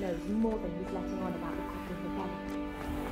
knows more than he's letting on about the of the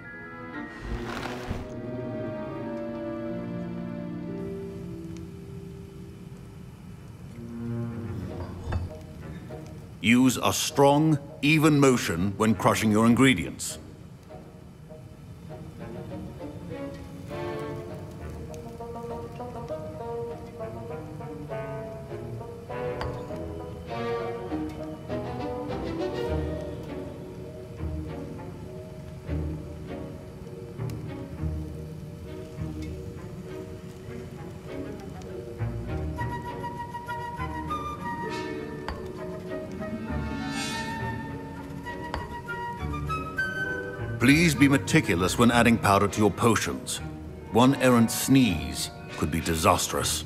Use a strong, even motion when crushing your ingredients. Please be meticulous when adding powder to your potions. One errant sneeze could be disastrous.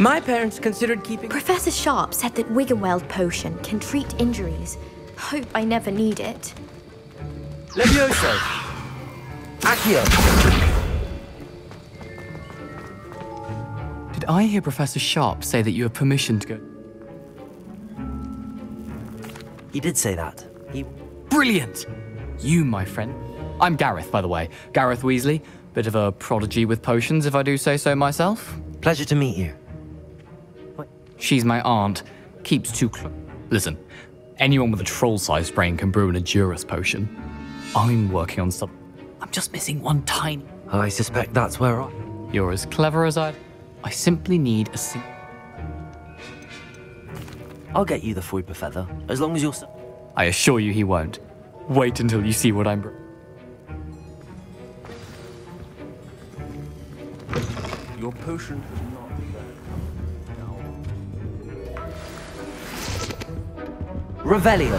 My parents considered keeping. Professor Sharp said that Wiggenweld potion can treat injuries. Hope I never need it. Levioso! Accio! Did I hear Professor Sharp say that you have permission to go? He did say that. He. Brilliant! You, my friend. I'm Gareth, by the way. Gareth Weasley. Bit of a prodigy with potions, if I do say so myself. Pleasure to meet you. She's my aunt. Keeps too close. Listen, anyone with a troll-sized brain can brew an Edurus potion. I'm working on some. I'm just missing one tiny. I suspect that's where I. You're as clever as I. I simply need a sing. I'll get you the Fwooper feather, as long as you're. I assure you he won't. Wait until you see what I'm. br- Your potion Revelio!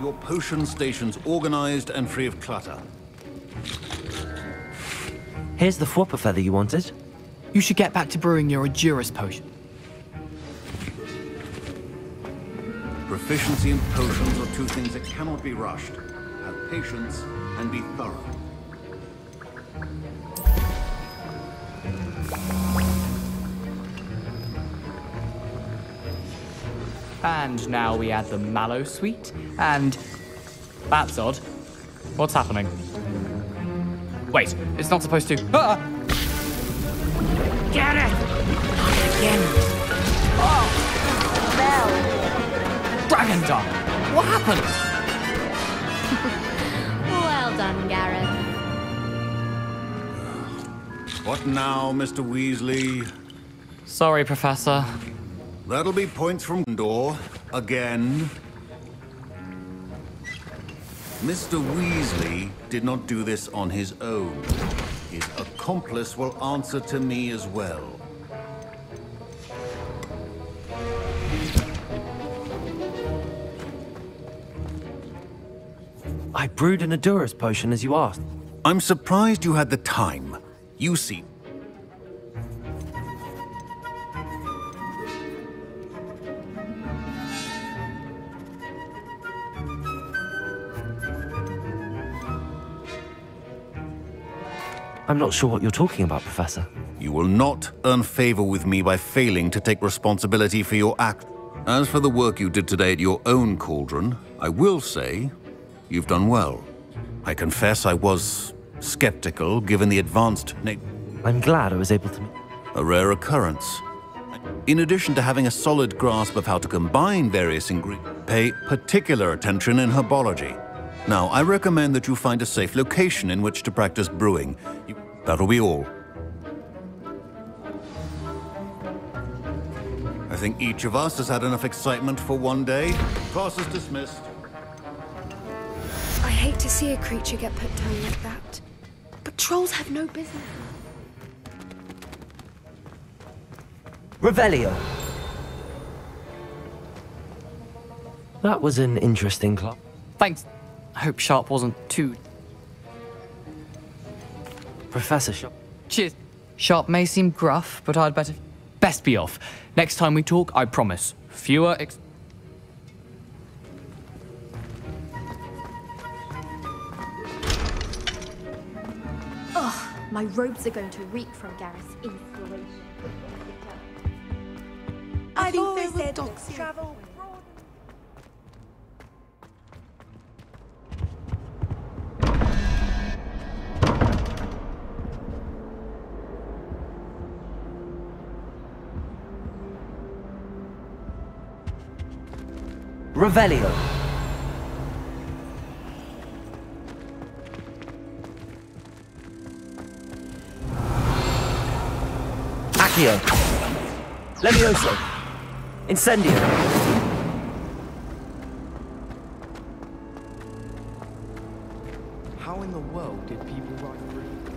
Your your potion stations organized and free of clutter. Here's the Fwooper feather you wanted. You should get back to brewing your Edurus potion. Proficiency in potions are two things that cannot be rushed. Have patience and be thorough. And now we add the Mallowsweet, and that's odd. What's happening? Wait, it's not supposed to. Ah! Get it! Again. Oh! Dragon Dung! What happened? Well done, Gareth. What now, Mr. Weasley? Sorry, Professor. That'll be points from door. Again. Mr. Weasley did not do this on his own. His accomplice will answer to me as well. I brewed an Edurus potion as you asked. I'm surprised you had the time. You see, I'm not sure what you're talking about, Professor. you will not earn favor with me by failing to take responsibility for your act. As for the work you did today at your own cauldron, I will say you've done well. I confess I was skeptical given the advanced na- I'm glad I was able to. a rare occurrence. In addition to having a solid grasp of how to combine various ingredients, pay particular attention in herbology. Now, I recommend that you find a safe location in which to practice brewing. You- That'll be all. I think each of us has had enough excitement for one day. Class is dismissed. I hate to see a creature get put down like that. But trolls have no business. Revelio. That was an interesting club. Thanks. I hope Sharp wasn't too. Professor Sharp. Cheers. Sharp may seem gruff, but I'd better. Best be off. Next time we talk, I promise. Fewer. Ex- My robes are going to reek from Gareth's inspiration. I think they said dogs travel. Revelio. Accio. Levioso. Incendio. How in the world did people write through?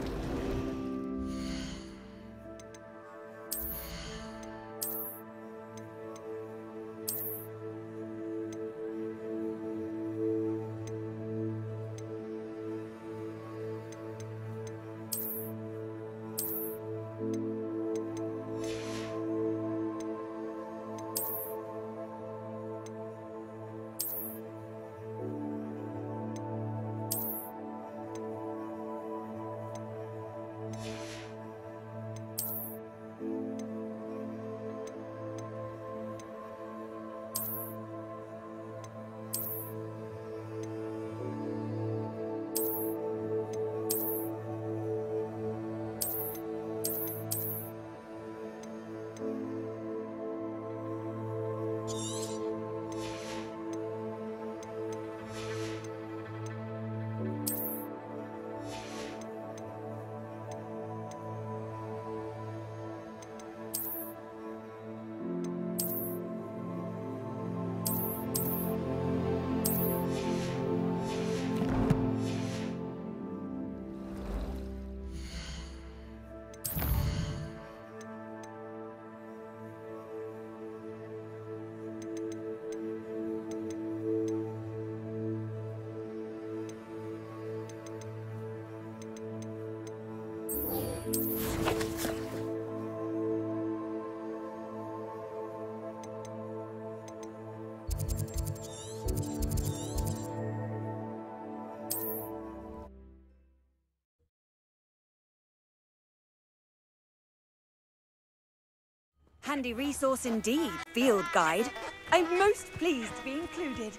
Handy resource indeed, field guide. I'm most pleased to be included.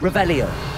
Revelio.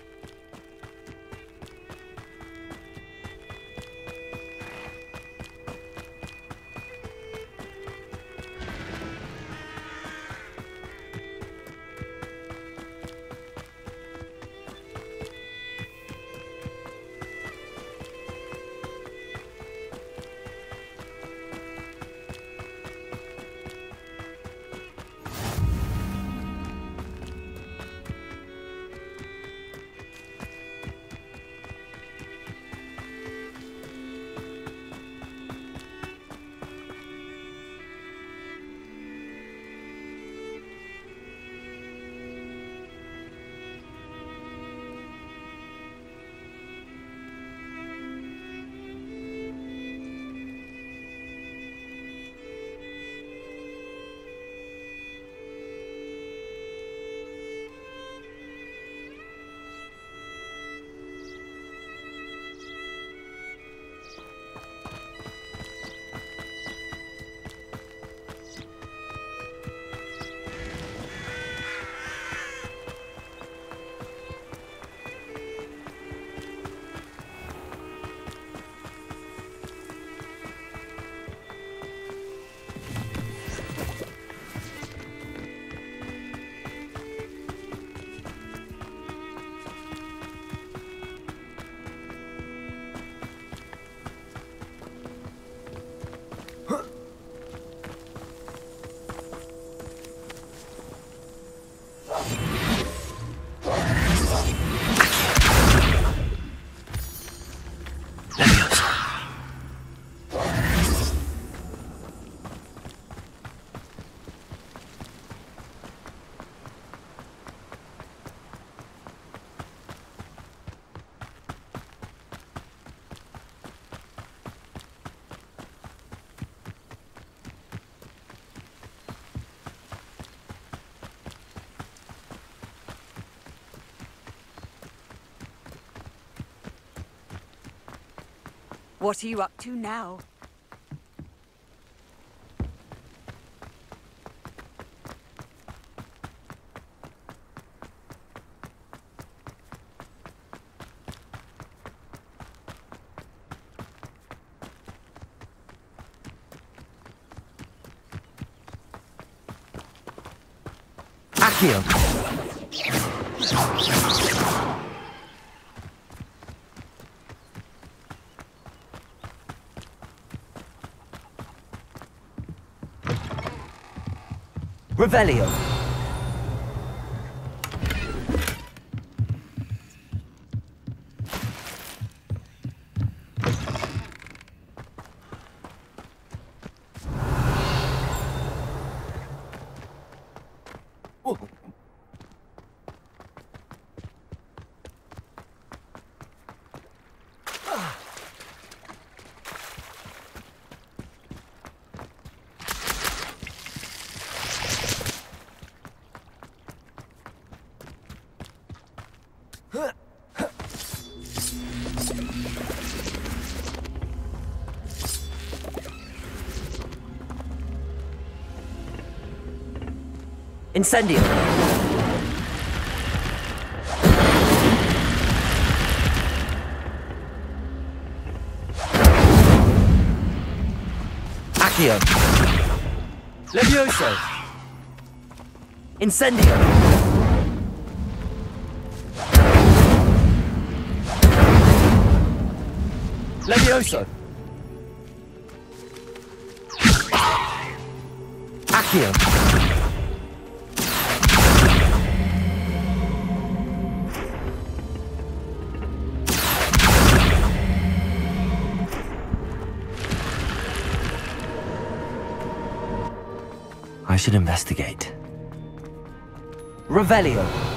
What are you up to now? Accio. Revelio. Incendio! Accio! Levioso! Incendio! Levioso! Accio! Should investigate. Revelio!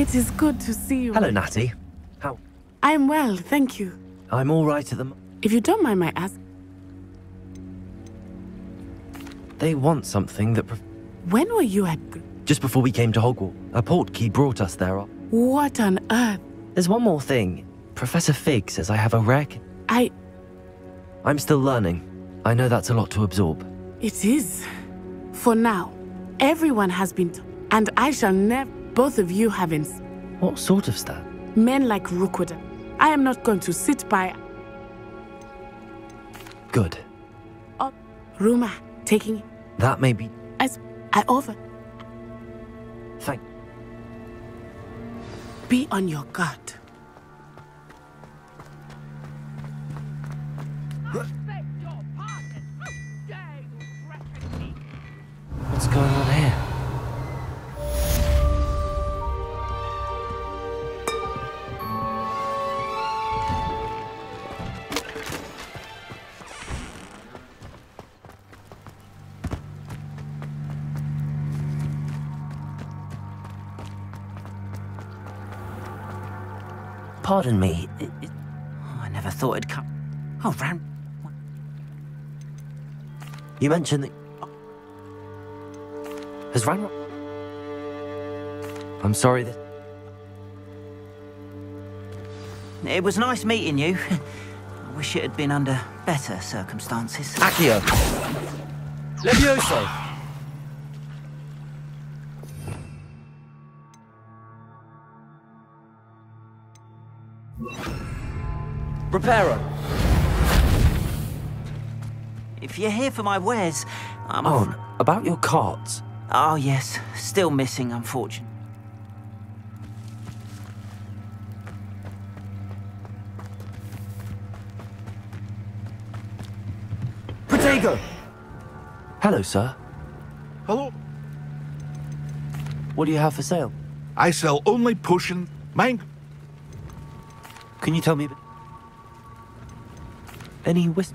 It is good to see you. Hello, Natty. How? I'm well, thank you. I'm all right at the. If you don't mind my ask, They want something that. When were you at? Just before we came to Hogwarts, a portkey brought us there. What on earth? There's one more thing. Professor Fig says I have a wreck. I... I'm still learning. I know that's a lot to absorb. It is. For now, everyone has been, t- and I shall never. Both of you have ins- What sort of stuff? men like Rookwood. I am not going to sit by. Good. Oh, Ruma taking. That may be. As I offer. Thank. Be on your guard. Pardon me. it- it- Oh, I never thought it'd come. Oh, Ram. You mentioned that. Has Ranrock. I'm sorry that. It was nice meeting you. I wish it had been under better circumstances. Accio! Levioso! If you're here for my wares, I'm... Oh, on, about your carts. Oh, ah, yes. Still missing, unfortunately. Protego! Hello, sir. Hello. What do you have for sale? I sell only potion. Mine. Can you tell me any whis?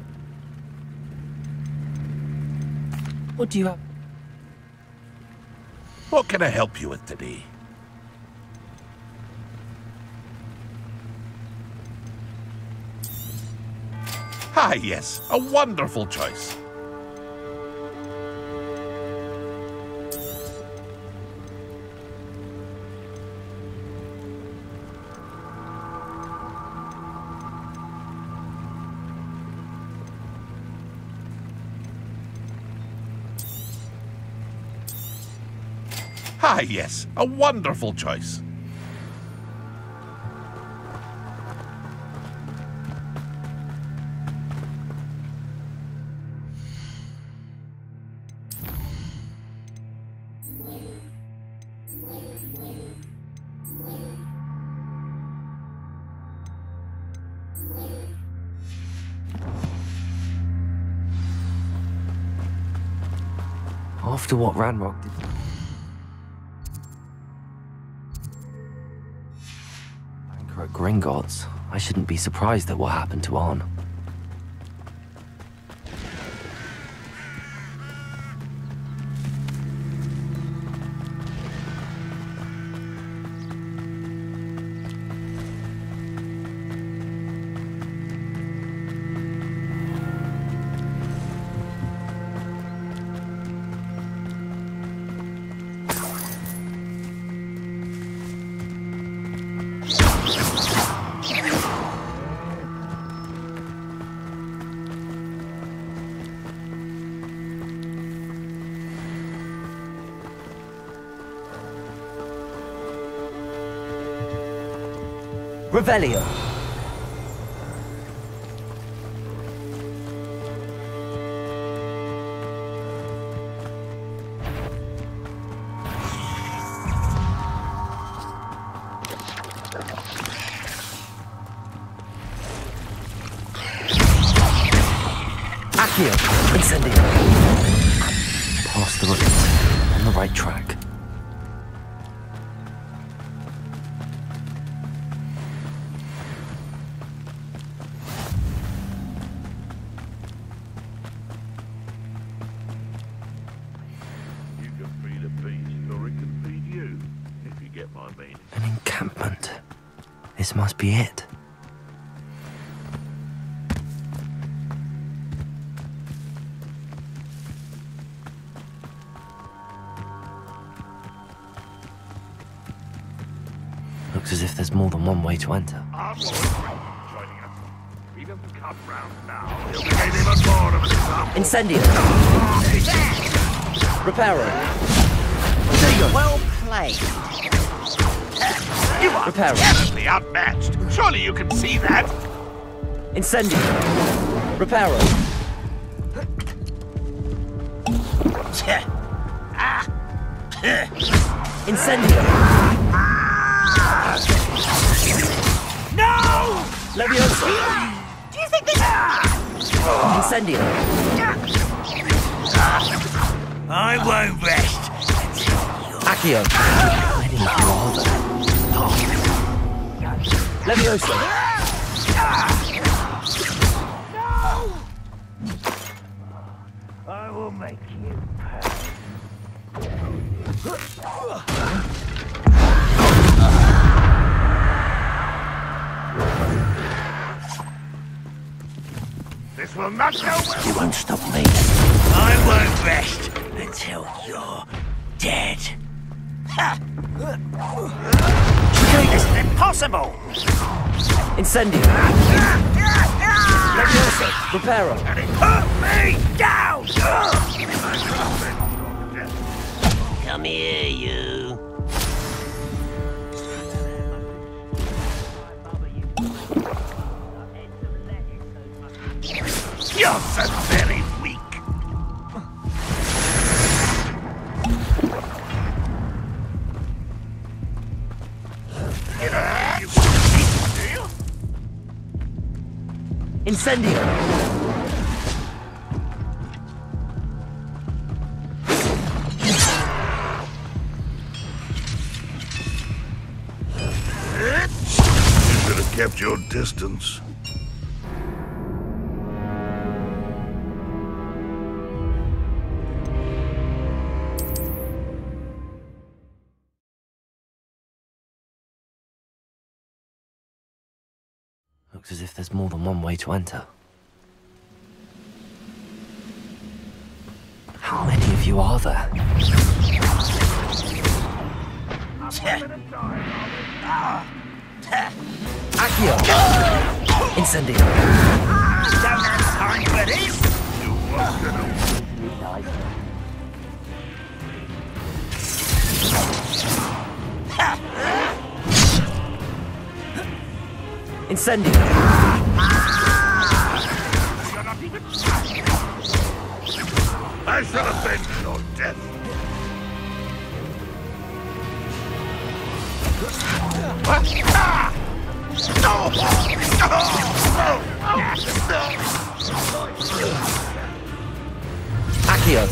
What do you have? What can I help you with today? Ah, yes, a wonderful choice. Ah, yes, a wonderful choice. After what Ranrock did. Gringotts. I shouldn't be surprised at what happened to Arn. Revelio. Be it. Looks as if there's more than one way to enter. I'm joining us. If he doesn't come round now, he'll be getting even more of an example. Incendio. Reparo. Well played. Are terribly outmatched. Surely you can see that. Incendio. Reparo. Incendio. No! Leviosa. Do you think this... Incendio. I won't rest. Accio. I didn't bother. Leviosa. I will make you pay. This will not go well. You won't stop me. I won't rest until you're dead. Ha! This is impossible! Incendio. Leviosa. Reparo. Put me down! Come here, you. You're Incendio! You should have kept your distance. More than one way to enter. How many of you are there? Accio! Incendio! Don't have time for this! Incendio! I shall avenge your death. Accio!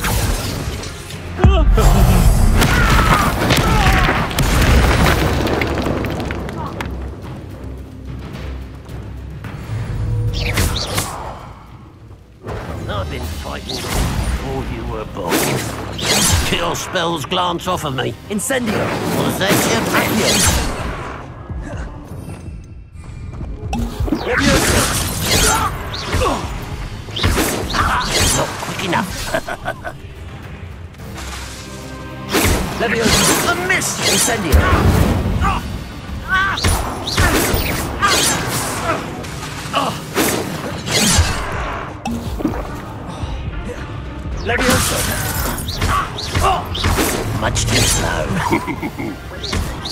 before you were born. Kill spells glance off of me. Incendio! Was that your Accio! Not quick enough. Leviosa! A miss! Incendio! Leviosa! Much too slow.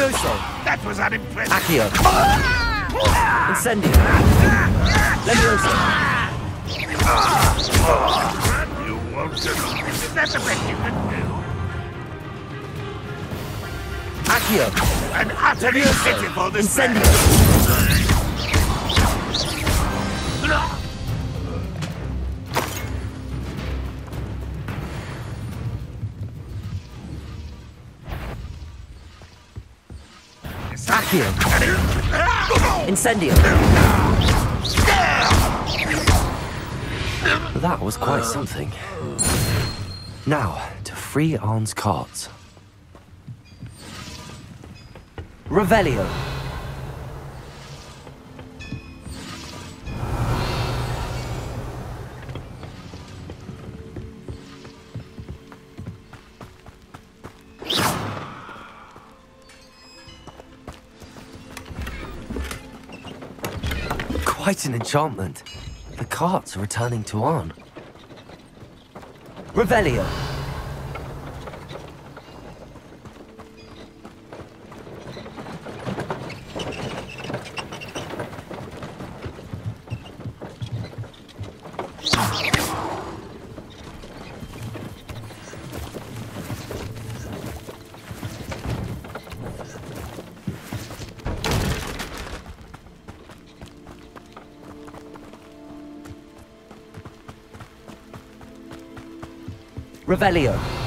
Levioso! That was unimpressive! Accio! Incendio! Leviosa! You won't. Is that the best you can do? Accio! An utterly pitiful display! Incendio! Incendio! That was quite something. Now, to free Arn's cards. Revelio! Quite an enchantment. The carts are returning to Arn. Revelio! Revelio.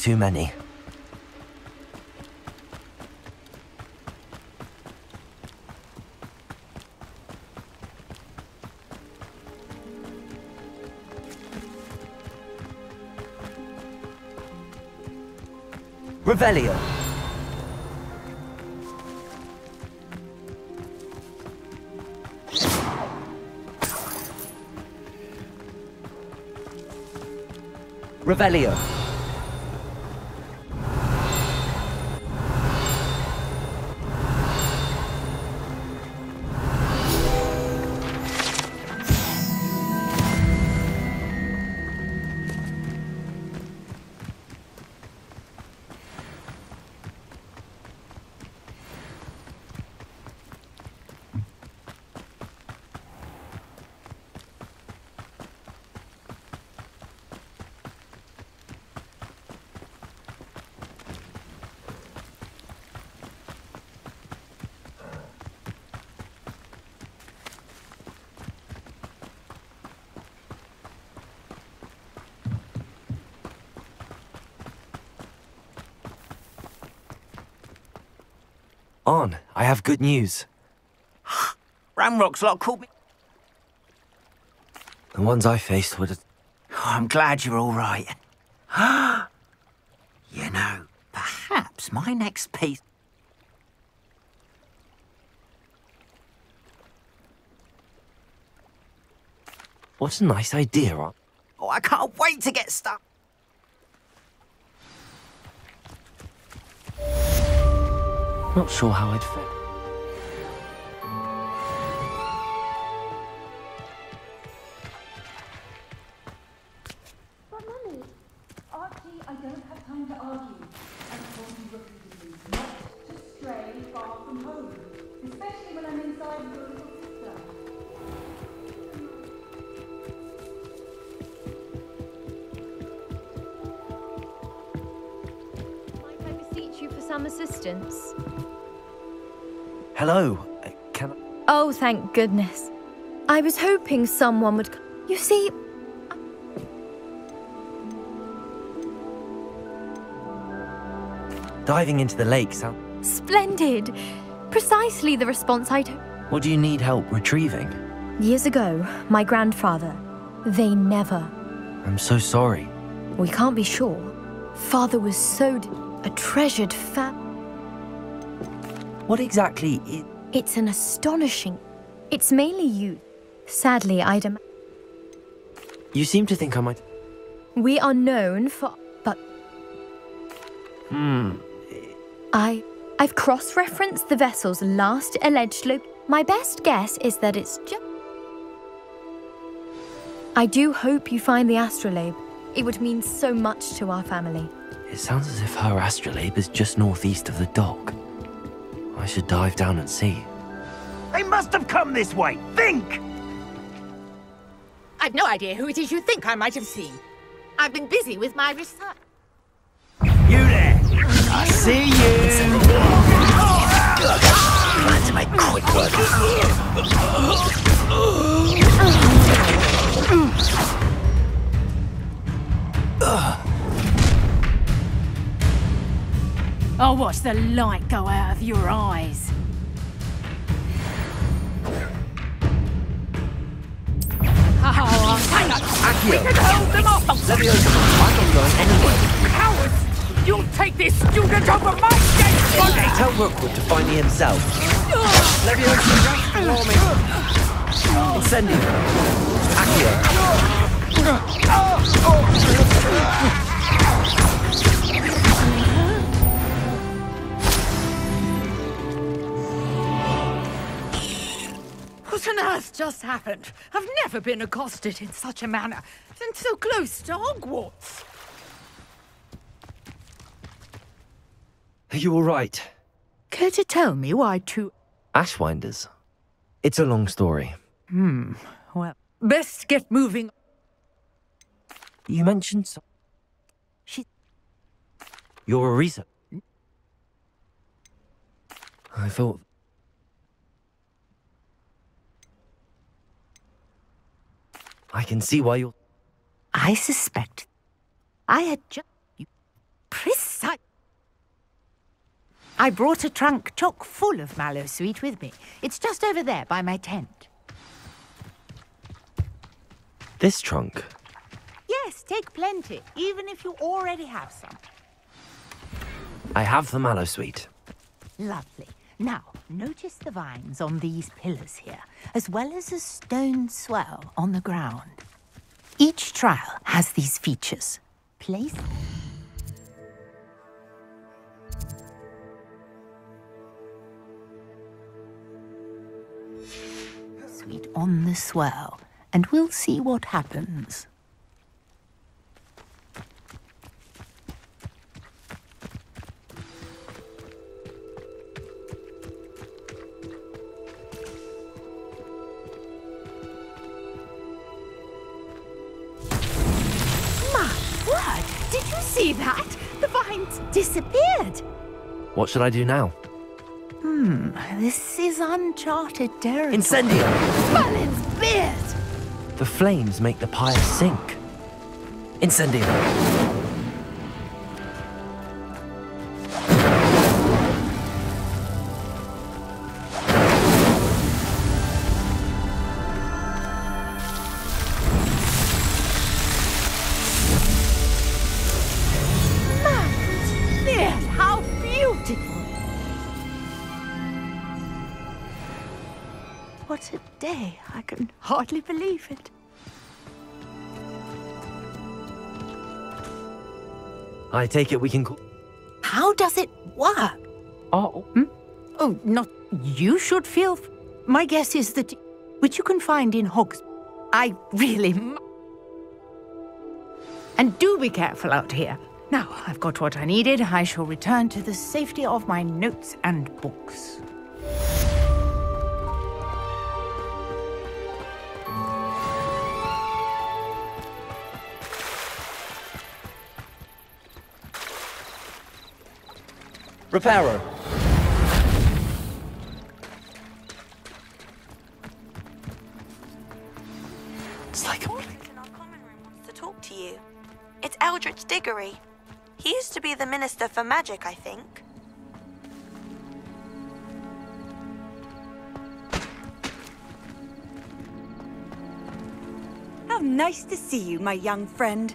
Too many. Revelio. Revelio. On, I have good news. Ramrock's lot called me. The ones I faced were. Oh, I'm glad you're all right. you know, perhaps my next piece. What a nice idea, Ron. Oh, I can't wait to get stuck. Not sure how I'd fit. Thank goodness. I was hoping someone would. You see, Diving into the lake sound. splendid. Precisely the response I'd. What do you need help retrieving? Years ago, my grandfather. They never. I'm so sorry. We can't be sure. Father was so. D- a treasured fam. What exactly is. It's an astonishing. It's mainly you. Sadly, I'd. You seem to think I might. we are known for. But Hmm. I. I've cross referenced the vessel's last alleged loop. My best guess is that it's just. I do hope you find the astrolabe. It would mean so much to our family. It sounds as if her astrolabe is just northeast of the dock. I should dive down and see. They must have come this way. Think! I've no idea who it is you think I might have seen. I've been busy with my research. You there! I see you! Plan to make quick work oh, I'll watch the light go out of your eyes. Oh, hang on! We can hold them off! I'm not going anywhere. Cowards! You'll take this student over my dead! Tell Rookwood to find me himself. Accio! What just happened? I've never been accosted in such a manner, and so close to Hogwarts. Are you alright? Care to tell me why two... Ashwinders. It's a long story. Hmm, well, best get moving. You mentioned so- She... You're a reason. I thought... I can see why you're... I suspect I had just... Precise... I brought a trunk chock full of Mallowsweet with me. It's just over there by my tent. This trunk. Yes, take plenty, even if you already have some. I have the Mallowsweet. Lovely. Now, notice the vines on these pillars here, as well as a stone swell on the ground. Each trial has these features. Place sweet on the swell, and we'll see what happens. See that? The vines disappeared. What should I do now? Hmm, this is uncharted territory. Incendio! Merlin's beard! The flames make the pyre sink. Incendio! Believe it. I take it we can call... How does it work? Oh, hmm? oh, not you should feel. f- My guess is that, which you can find in Hogs. I really. m- And do be careful out here. Now I've got what I needed. I shall return to the safety of my notes and books. Reparo! It's like a in our common room wants to talk to you. It's Eldritch Diggory. He used to be the Minister for Magic, I think. How nice to see you, my young friend.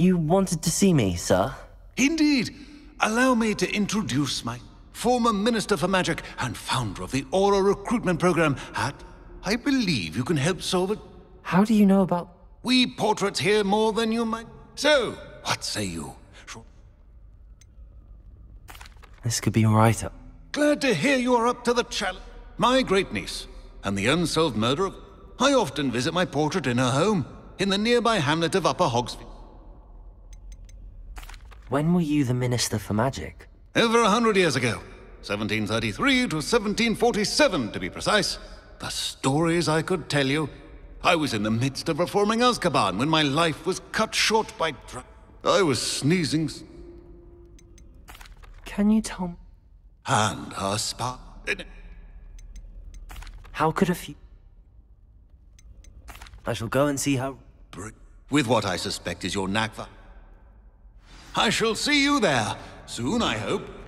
You wanted to see me, sir? Indeed. Allow me to introduce my former Minister for Magic and founder of the Auror Recruitment Program at... I believe you can help solve it. How do you know about... We portraits here more than you might... So, what say you? This could be right up. Glad to hear you are up to the challenge. My great niece, and the unsolved murder of... I often visit my portrait in her home, in the nearby hamlet of Upper Hogsfield. When were you the Minister for Magic? Over a hundred years ago. 1733 to 1747, to be precise. The stories I could tell you. I was in the midst of reforming Azkaban when my life was cut short by I was sneezing. Can you tell me? And her spa. How could a few... I shall go and see her... With what I suspect is your knack for... I shall see you there. Soon, I hope.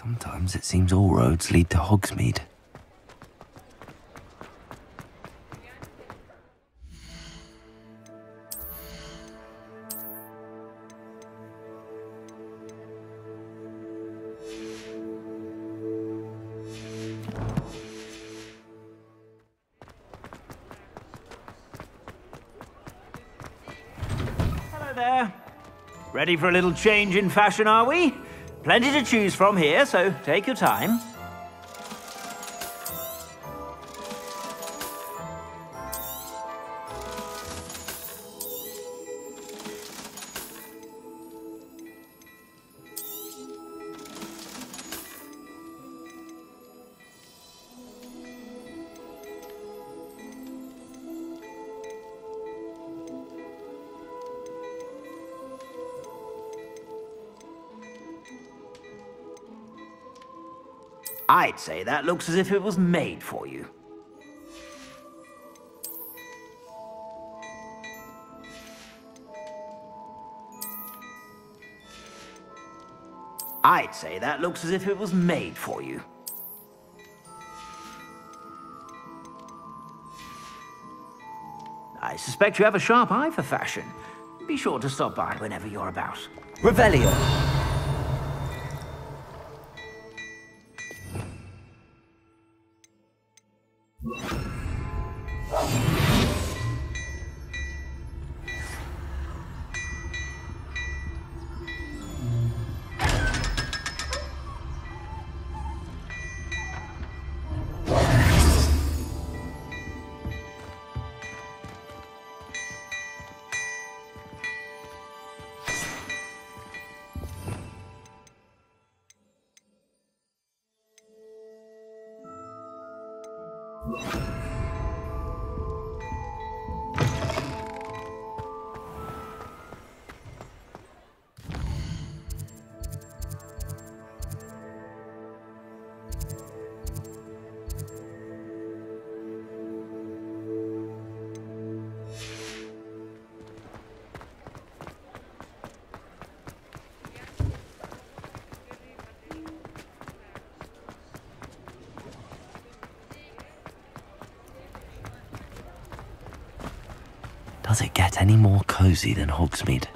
Sometimes it seems all roads lead to Hogsmeade. Hello there. Ready for a little change in fashion, are we? Plenty to choose from here, so take your time. I'd say that looks as if it was made for you. I'd say that looks as if it was made for you. I suspect you have a sharp eye for fashion. Be sure to stop by whenever you're about. Revelio! Does it get any more cozy than Hogsmeade?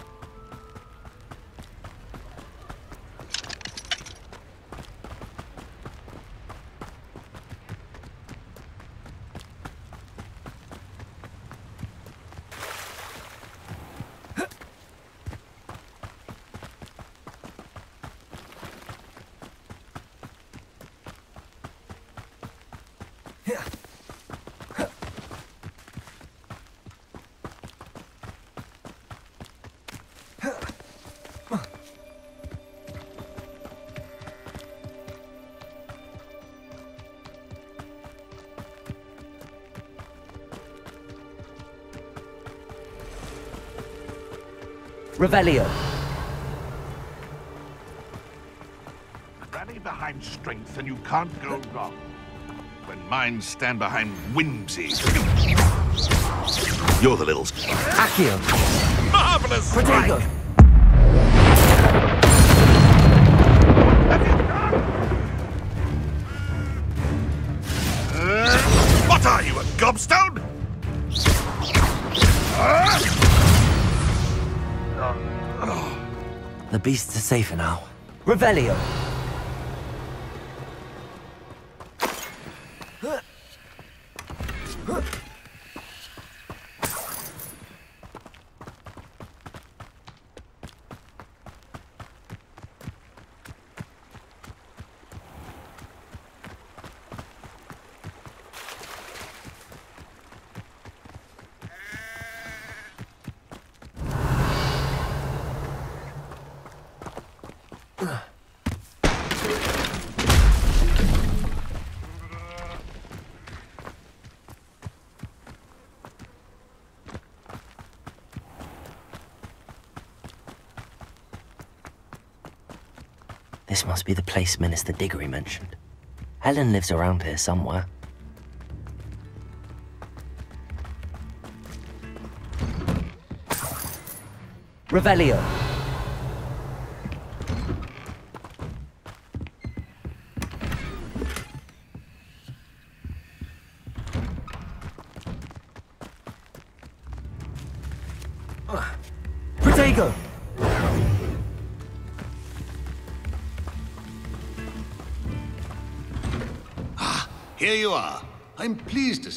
Revelio. Rally behind strength and you can't go wrong. When minds stand behind whimsy. You're the little... Accio. Marvelous Protego. Beasts are safer now. Revelio. This must be the place Minister Diggory mentioned. Helen lives around here somewhere. Revelio.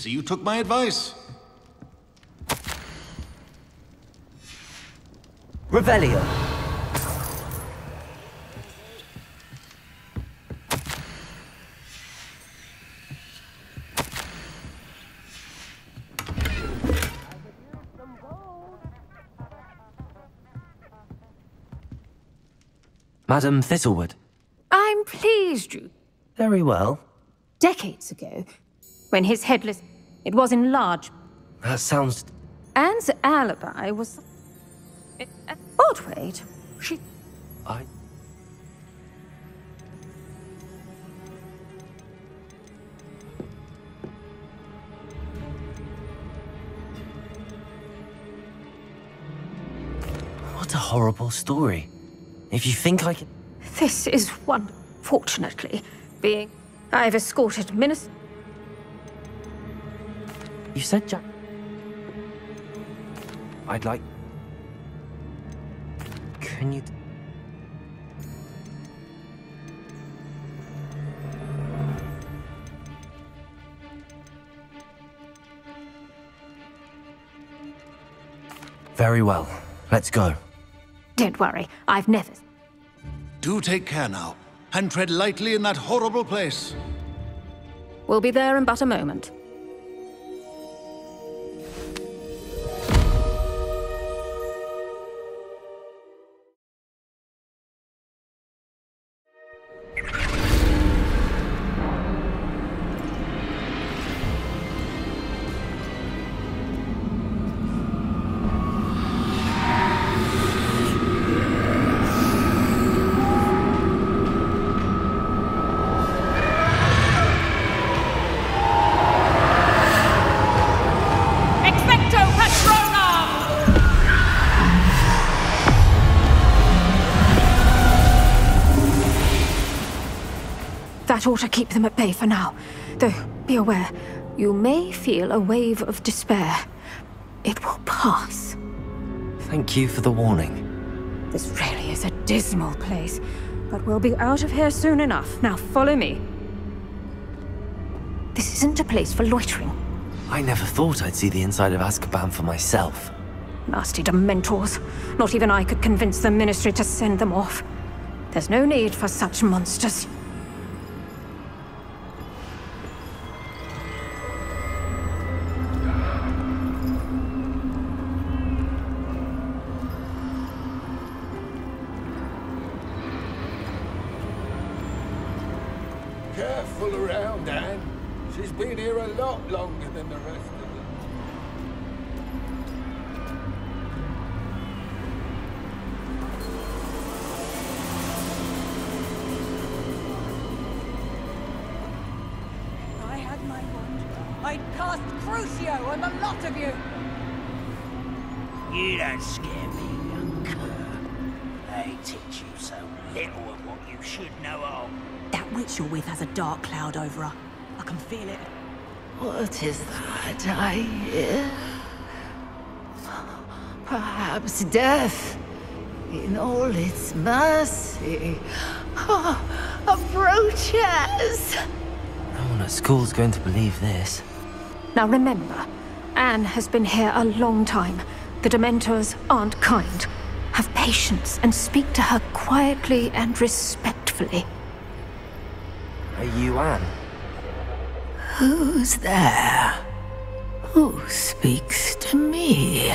See you took my advice. Revelio. Madam Thistlewood. I'm pleased you. Very well. Decades ago, when his headless. It was enlarged. That sounds. Anne's alibi was. Odd, wait. She. I. What a horrible story. If you think I can. This is one. Fortunately, being. I've escorted Minister. You said Jack. I'd like. Can you. Very well. Let's go. Don't worry, I've never. Do take care now, and tread lightly in that horrible place. We'll be there in but a moment. That ought to keep them at bay for now. Though, be aware, you may feel a wave of despair. It will pass. Thank you for the warning. This really is a dismal place. But we'll be out of here soon enough. Now follow me. This isn't a place for loitering. I never thought I'd see the inside of Azkaban for myself. Nasty dementors. Not even I could convince the Ministry to send them off. There's no need for such monsters. What is that I hear? Perhaps death in all its mercy oh, approaches. No one at school's going to believe this. Now remember, Anne has been here a long time. The Dementors aren't kind. Have patience and speak to her quietly and respectfully. Are you Anne? Who's there? Who speaks to me?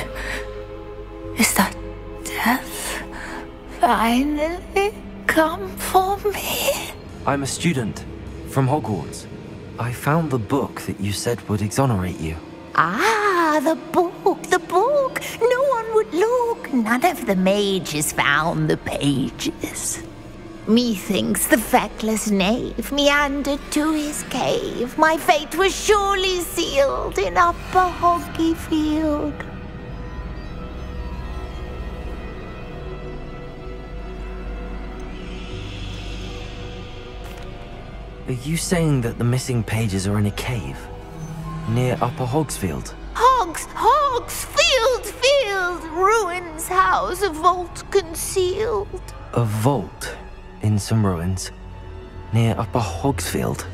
Is that death finally come for me? I'm a student from Hogwarts. I found the book that you said would exonerate you. Ah, the book, the book. No one would look. None of the mages found the pages. Methinks the feckless knave meandered to his cave. My fate was surely sealed in Upper Hoggy Field. Are you saying that the missing pages are in a cave? Near Upper Hogsfield? Hogs, hogs, field, field, ruins house, a vault concealed. A vault in some ruins near Upper Hogsfield.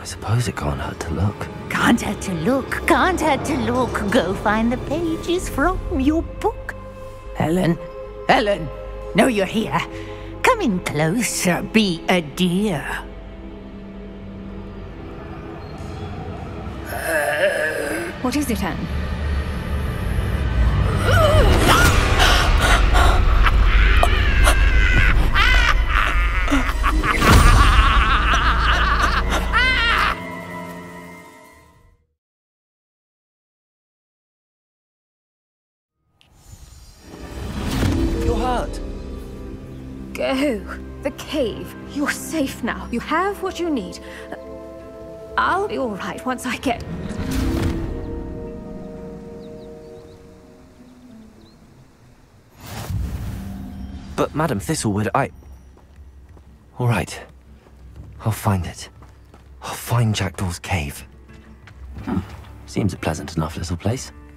I suppose it can't hurt to look. Can't hurt to look, can't hurt to look. Go find the pages from your book. Helen, Helen, know you're here. Come in closer, be a dear. Uh, what is it, Anne? Go. The cave. You're safe now. You have what you need. I'll be all right once I get. But Madam Thistlewood, I... All right. I'll find it. I'll find Jackdaw's cave. Hmm. Seems a pleasant enough little place.